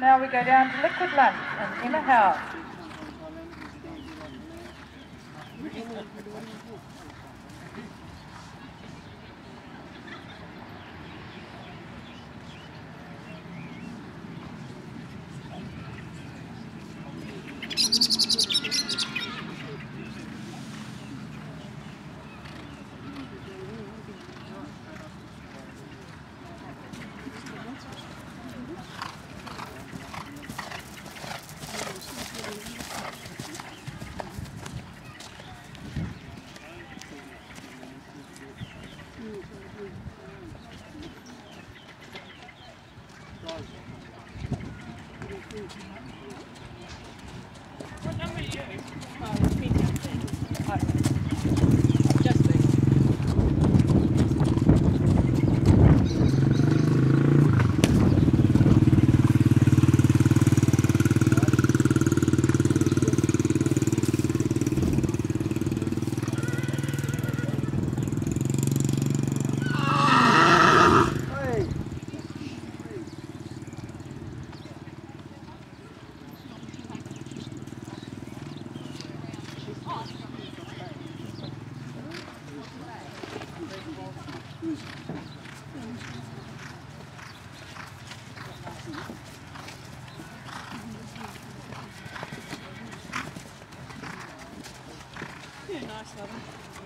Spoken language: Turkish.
Now we go down to Liquid Lunch and Emma Howe. Thank you. Yeah, nice, love.